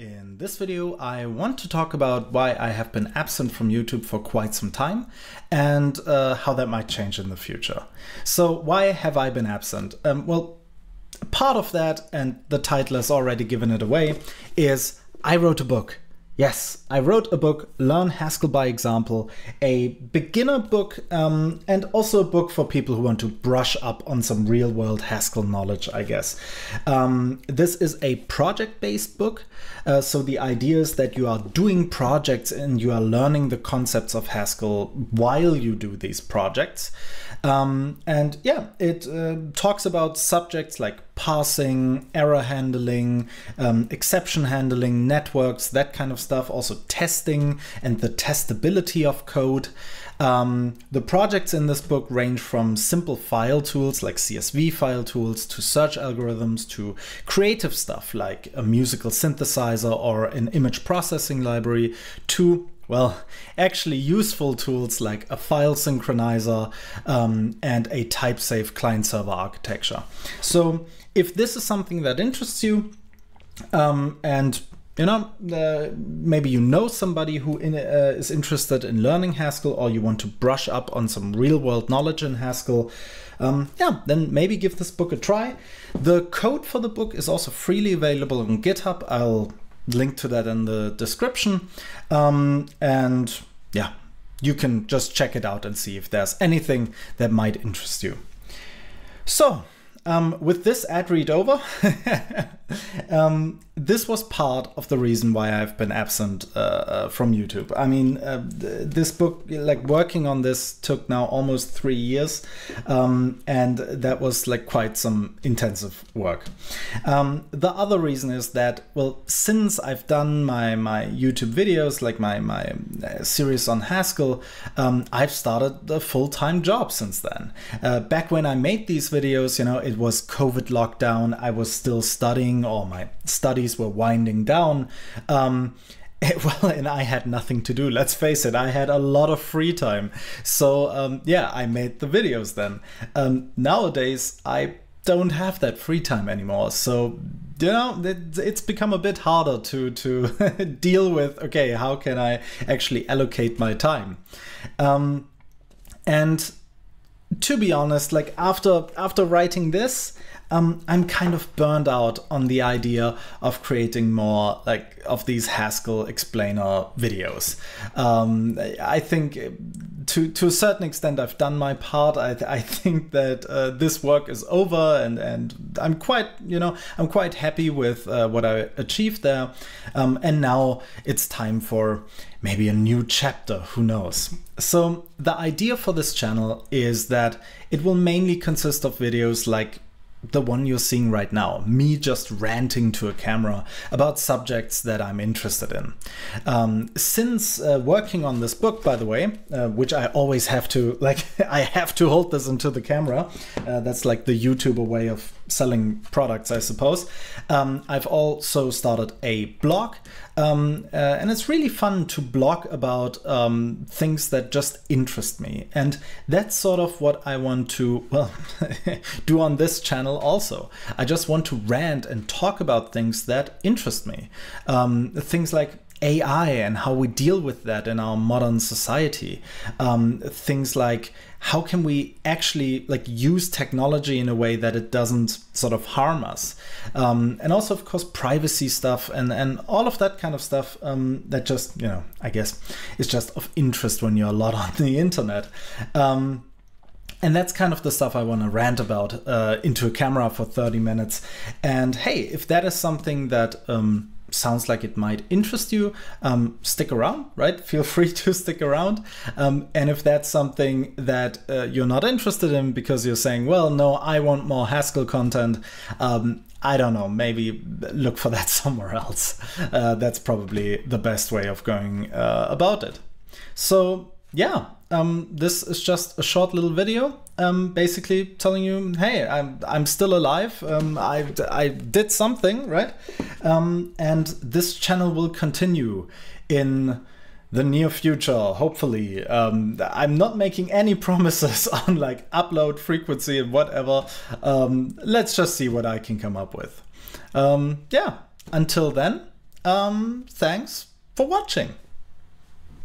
In this video, I want to talk about why I have been absent from YouTube for quite some time and uh, how that might change in the future. So why have I been absent? Um, well, part of that, and the title has already given it away, is I wrote a book Yes, I wrote a book, Learn Haskell by Example, a beginner book um, and also a book for people who want to brush up on some real world Haskell knowledge, I guess. Um, this is a project based book. Uh, so the idea is that you are doing projects and you are learning the concepts of Haskell while you do these projects. Um, and yeah, it uh, talks about subjects like parsing, error handling, um, exception handling, networks, that kind of stuff. Also testing and the testability of code. Um, the projects in this book range from simple file tools like CSV file tools to search algorithms to creative stuff like a musical synthesizer or an image processing library to well, actually useful tools like a file synchronizer um, and a type-safe client-server architecture. So if this is something that interests you, um, and you know, uh, maybe you know somebody who in, uh, is interested in learning Haskell or you want to brush up on some real world knowledge in Haskell, um, yeah, then maybe give this book a try. The code for the book is also freely available on GitHub. I'll link to that in the description. Um, and yeah, you can just check it out and see if there's anything that might interest you. So, um, with this ad read over, um, this was part of the reason why I've been absent uh, uh, from YouTube. I mean, uh, this book, like working on this, took now almost three years, um, and that was like quite some intensive work. Um, the other reason is that, well, since I've done my my YouTube videos, like my my uh, series on Haskell, um, I've started a full time job since then. Uh, back when I made these videos, you know, it was COVID lockdown. I was still studying, all my studies were winding down. Um, well, and I had nothing to do. Let's face it, I had a lot of free time. So, um, yeah, I made the videos then. Um, nowadays, I don't have that free time anymore. So, you know, it's become a bit harder to, to deal with okay, how can I actually allocate my time? Um, and to be honest, like after after writing this, um, I'm kind of burned out on the idea of creating more like of these Haskell explainer videos. Um, I think to to a certain extent I've done my part. I, th- I think that uh, this work is over, and and I'm quite you know I'm quite happy with uh, what I achieved there. Um, and now it's time for maybe a new chapter. Who knows? So the idea for this channel is that it will mainly consist of videos like the one you're seeing right now, me just ranting to a camera about subjects that I'm interested in. Um, since uh, working on this book, by the way, uh, which I always have to, like, I have to hold this into the camera. Uh, that's like the YouTuber way of selling products, I suppose. Um, I've also started a blog, um, uh, and it's really fun to blog about um, things that just interest me. And that's sort of what I want to, well, do on this channel also. I just want to rant and talk about things that interest me. Um, things like AI and how we deal with that in our modern society. Um, things like how can we actually like use technology in a way that it doesn't sort of harm us, um, and also of course privacy stuff and and all of that kind of stuff um, that just you know I guess is just of interest when you're a lot on the internet. Um, and that's kind of the stuff I want to rant about uh, into a camera for 30 minutes. And hey, if that is something that um, sounds like it might interest you, um, stick around, right? Feel free to stick around. Um, and if that's something that uh, you're not interested in because you're saying, well, no, I want more Haskell content, um, I don't know, maybe look for that somewhere else. Uh, that's probably the best way of going uh, about it. So, yeah, um, this is just a short little video, um, basically telling you, hey, I'm I'm still alive. Um, I I did something right, um, and this channel will continue in the near future. Hopefully, um, I'm not making any promises on like upload frequency and whatever. Um, let's just see what I can come up with. yeah. Until then, thanks for watching.